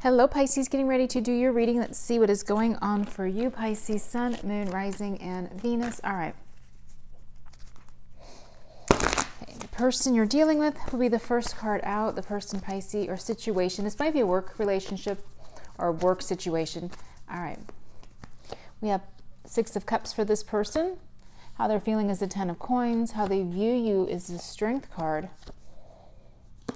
Hello, Pisces, getting ready to do your reading. Let's see what is going on for you, Pisces, Sun, Moon, Rising, and Venus. All right. The person you're dealing with will be the first card out, the person, Pisces, or situation. This might be a work relationship or work situation. All right. We have Six of Cups for this person. How they're feeling is the Ten of Coins. How they view you is the Strength card.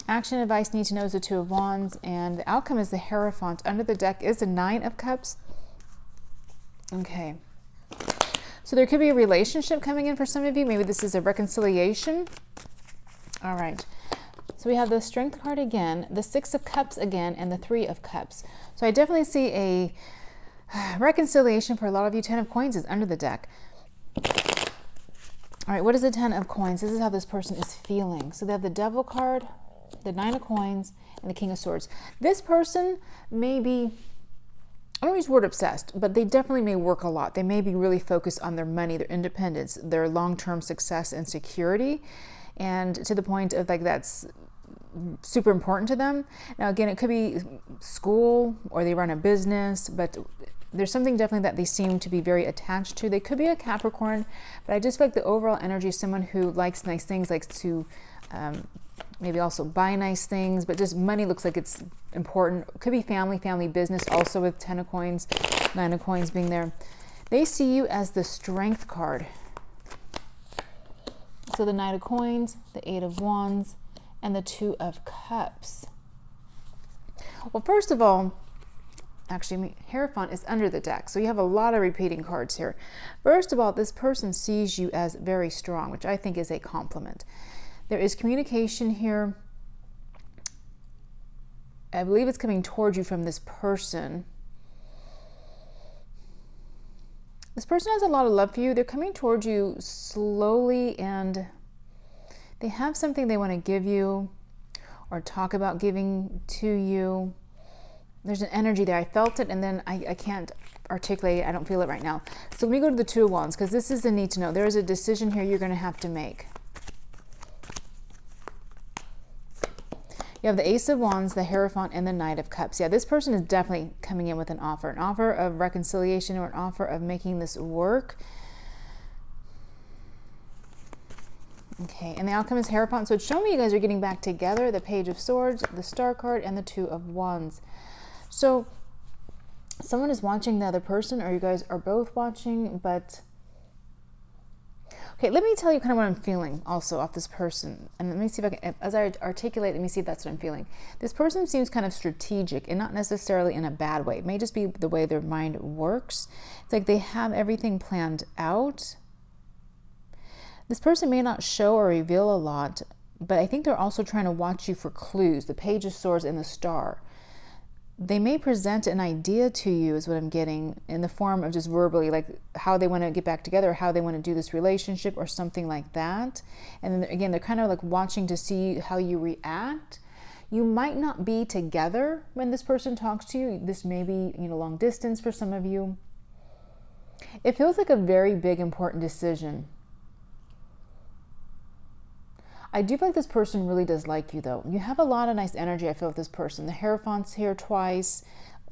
Action advice need to know is the Two of Wands, and the outcome is the Hierophant. Under the deck is the Nine of Cups. Okay. So there could be a relationship coming in for some of you. Maybe this is a reconciliation. All right. So we have the Strength card again, the Six of Cups again, and the Three of Cups. So I definitely see a uh, reconciliation for a lot of you. Ten of Coins is under the deck. All right, what is the Ten of Coins? This is how this person is feeling. So they have the Devil card, the Nine of Coins, and the King of Swords. This person may be, I don't use word obsessed, but they definitely may work a lot. They may be really focused on their money, their independence, their long-term success and security, and to the point of like that's super important to them. Now, again, it could be school or they run a business, but there's something definitely that they seem to be very attached to. They could be a Capricorn, but I just feel like the overall energy someone who likes nice things, likes to um, maybe also buy nice things, but just money looks like it's important. Could be family, family business, also with Ten of Coins, Nine of Coins being there. They see you as the Strength card. So the Knight of Coins, the Eight of Wands, and the Two of Cups. Well, first of all, actually, Hierophant is under the deck, so you have a lot of repeating cards here. First of all, this person sees you as very strong, which I think is a compliment. There is communication here. I believe it's coming towards you from this person. This person has a lot of love for you. They're coming towards you slowly and they have something they want to give you or talk about giving to you. There's an energy there. I felt it and then I, I can't articulate it. I don't feel it right now. So let me go to the Two of Wands because this is the need to know. There is a decision here you're going to have to make. You have the Ace of Wands, the Hierophant, and the Knight of Cups. Yeah, this person is definitely coming in with an offer, an offer of reconciliation or an offer of making this work. Okay, and the outcome is Hierophant. So it's showing me you guys are getting back together. The Page of Swords, the Star card, and the Two of Wands. So someone is watching the other person, or you guys are both watching, but Okay, let me tell you kind of what I'm feeling also off this person. And let me see if I can, as I articulate, let me see if that's what I'm feeling. This person seems kind of strategic and not necessarily in a bad way. It may just be the way their mind works. It's like they have everything planned out. This person may not show or reveal a lot, but I think they're also trying to watch you for clues, the Page of Swords and the Star they may present an idea to you is what i'm getting in the form of just verbally like how they want to get back together how they want to do this relationship or something like that. And then again they're kind of like watching to see how you react. You might not be together when this person talks to you. This may be you know long distance for some of you. It feels like a very big important decision I do feel like this person really does like you, though. You have a lot of nice energy, I feel, with this person. The Hierophant's here twice,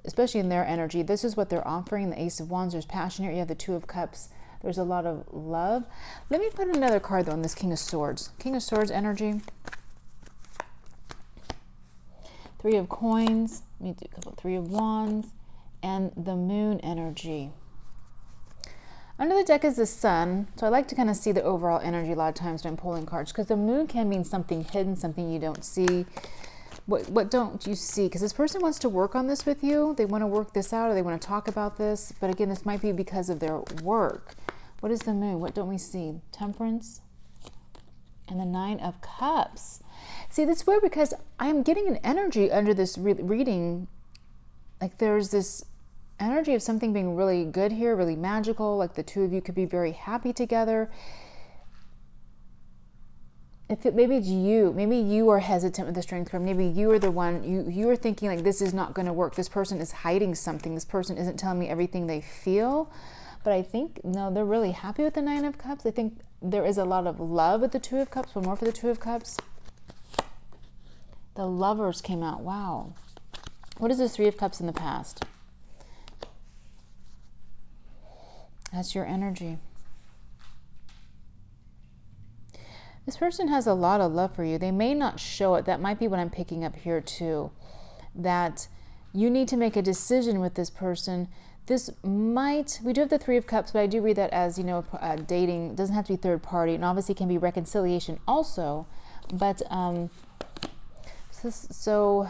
especially in their energy. This is what they're offering. The Ace of Wands, there's passion here. You have the Two of Cups. There's a lot of love. Let me put another card, though, on this King of Swords. King of Swords energy. Three of Coins. Let me do a couple. Three of Wands. And the Moon energy. Under the deck is the sun, so I like to kind of see the overall energy a lot of times when I'm pulling cards because the moon can mean something hidden, something you don't see. What, what don't you see? Because this person wants to work on this with you. They want to work this out or they want to talk about this. But again, this might be because of their work. What is the moon? What don't we see? Temperance and the Nine of Cups. See, that's weird because I'm getting an energy under this re reading. Like there's this energy of something being really good here, really magical, like the two of you could be very happy together. If it, maybe it's you, maybe you are hesitant with the strength card. Maybe you are the one you you are thinking like this is not going to work. This person is hiding something. This person isn't telling me everything they feel. But I think no, they're really happy with the nine of cups. I think there is a lot of love with the two of cups. But more for the two of cups. The lovers came out. Wow. What is the Three of Cups in the past? That's your energy. This person has a lot of love for you. They may not show it. That might be what I'm picking up here too. That you need to make a decision with this person. This might, we do have the Three of Cups, but I do read that as, you know, uh, dating. It doesn't have to be third party. And obviously can be reconciliation also. But, um, so, so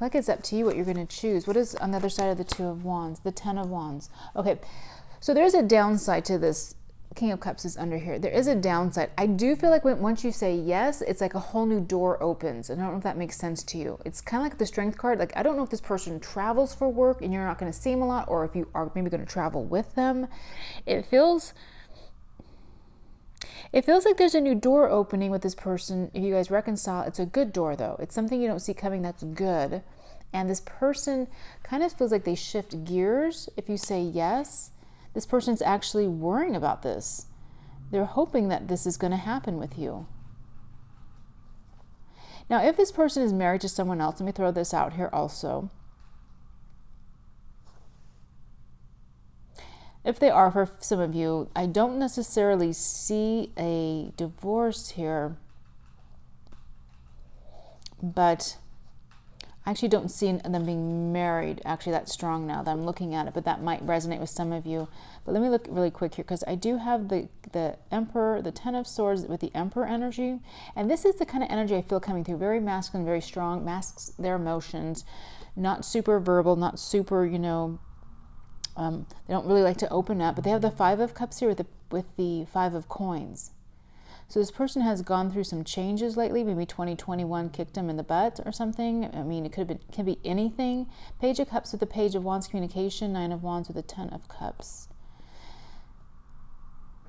like it's up to you what you're going to choose. What is on the other side of the Two of Wands? The Ten of Wands. Okay, so there's a downside to this. King of Cups is under here. There is a downside. I do feel like when, once you say yes, it's like a whole new door opens. And I don't know if that makes sense to you. It's kind of like the Strength card. Like, I don't know if this person travels for work and you're not going to see them a lot, or if you are maybe going to travel with them. It feels it feels like there's a new door opening with this person. If you guys reconcile, it's a good door though. It's something you don't see coming that's good. And this person kind of feels like they shift gears if you say yes. This person's actually worrying about this. They're hoping that this is going to happen with you. Now, if this person is married to someone else, let me throw this out here also. If they are for some of you, I don't necessarily see a divorce here, but I actually don't see them being married actually that strong now that I'm looking at it, but that might resonate with some of you. But let me look really quick here because I do have the, the Emperor, the Ten of Swords with the Emperor energy. And this is the kind of energy I feel coming through. Very masculine, very strong, masks their emotions, not super verbal, not super, you know, um, they don't really like to open up, but they have the Five of Cups here with the, with the Five of Coins. So this person has gone through some changes lately. Maybe 2021 kicked them in the butt or something. I mean, it could have been, can be anything. Page of Cups with the Page of Wands communication. Nine of Wands with the Ten of Cups.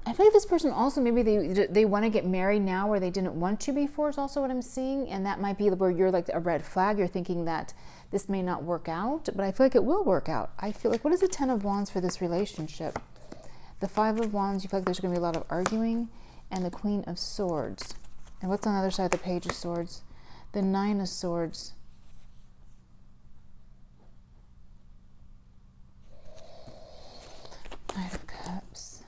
I feel like this person also maybe they they want to get married now where they didn't want to before is also what I'm seeing, and that might be where you're like a red flag. You're thinking that this may not work out, but I feel like it will work out. I feel like what is the Ten of Wands for this relationship? The Five of Wands, you feel like there's going to be a lot of arguing, and the Queen of Swords. And what's on the other side of the Page of Swords? The Nine of Swords. Nine of Cups.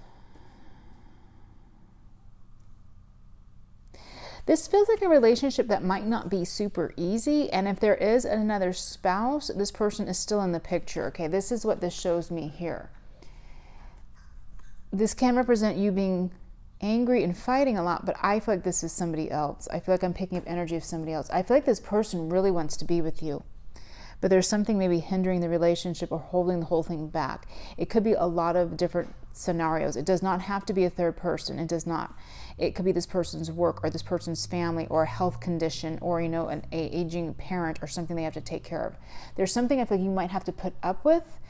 This feels like a relationship that might not be super easy. And if there is another spouse, this person is still in the picture. Okay, this is what this shows me here. This can represent you being angry and fighting a lot, but I feel like this is somebody else. I feel like I'm picking up energy of somebody else. I feel like this person really wants to be with you but there's something maybe hindering the relationship or holding the whole thing back. It could be a lot of different scenarios. It does not have to be a third person. It does not. It could be this person's work or this person's family or a health condition or, you know, an aging parent or something they have to take care of. There's something I feel like you might have to put up with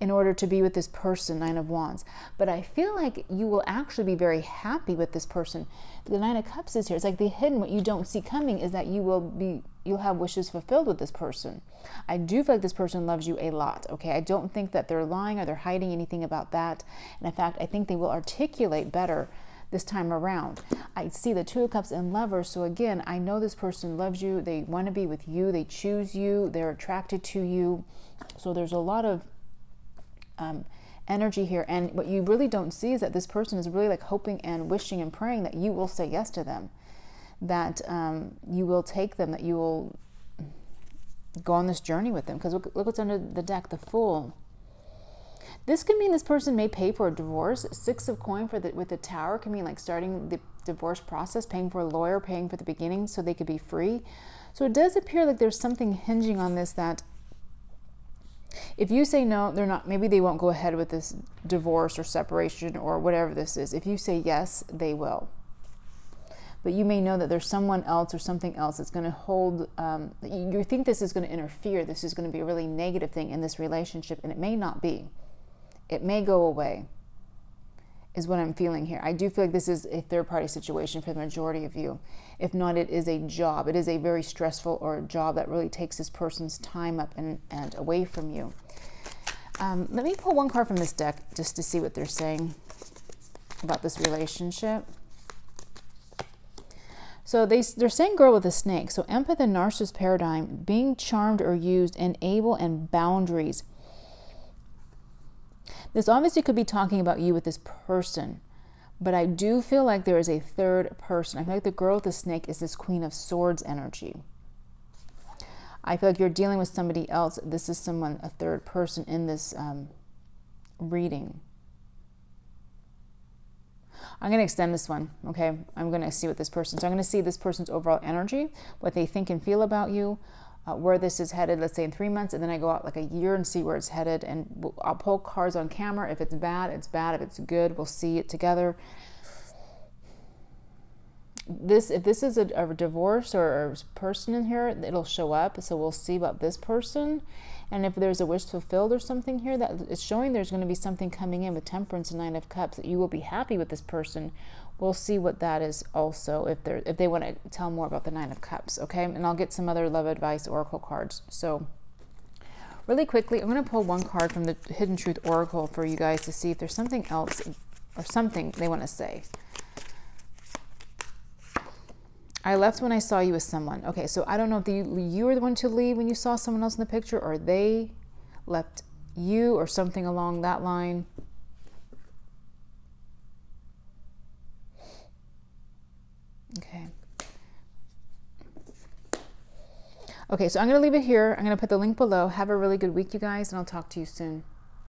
in order to be with this person, Nine of Wands. But I feel like you will actually be very happy with this person. The Nine of Cups is here. It's like the hidden, what you don't see coming is that you will be, you'll have wishes fulfilled with this person. I do feel like this person loves you a lot, okay? I don't think that they're lying or they're hiding anything about that. And in fact, I think they will articulate better this time around. I see the Two of Cups and Lovers. So again, I know this person loves you. They want to be with you. They choose you. They're attracted to you. So there's a lot of um, energy here. And what you really don't see is that this person is really like hoping and wishing and praying that you will say yes to them, that um, you will take them, that you will go on this journey with them. Because look, look what's under the deck, the Fool. This could mean this person may pay for a divorce. Six of coin for the with the tower can mean like starting the divorce process, paying for a lawyer, paying for the beginning so they could be free. So it does appear like there's something hinging on this that if you say no, they're not, maybe they won't go ahead with this divorce or separation or whatever this is. If you say yes, they will. But you may know that there's someone else or something else that's going to hold, um, you think this is going to interfere, this is going to be a really negative thing in this relationship, and it may not be. It may go away is what I'm feeling here. I do feel like this is a third party situation for the majority of you. If not, it is a job. It is a very stressful or a job that really takes this person's time up and, and away from you. Um, let me pull one card from this deck just to see what they're saying about this relationship. So they, they're saying girl with a snake. So empath and narcissist paradigm, being charmed or used, enable and boundaries. This obviously could be talking about you with this person, but I do feel like there is a third person. I feel like the girl with the snake is this Queen of Swords energy. I feel like you're dealing with somebody else. This is someone, a third person in this um, reading. I'm going to extend this one, okay? I'm going to see what this person, so I'm going to see this person's overall energy, what they think and feel about you, uh, where this is headed, let's say in three months, and then I go out like a year and see where it's headed. And I'll pull cards on camera. If it's bad, it's bad. If it's good, we'll see it together. This, if this is a, a divorce or a person in here, it'll show up. So we'll see about this person. And if there's a wish fulfilled or something here, that is showing there's going to be something coming in with Temperance and Nine of Cups that you will be happy with this person we'll see what that is also if they if they want to tell more about the nine of cups okay? And i'll get some other love advice oracle cards. So really quickly i'm going to pull one card from the hidden truth oracle for you guys to see if there's something else or something they want to say I left when I saw you with someone. Okay, so I don't know if you, you were the one to leave when you saw someone else in the picture, or they left you, or something along that line. Okay. Okay, so I'm going to leave it here. I'm going to put the link below. Have a really good week, you guys, and I'll talk to you soon.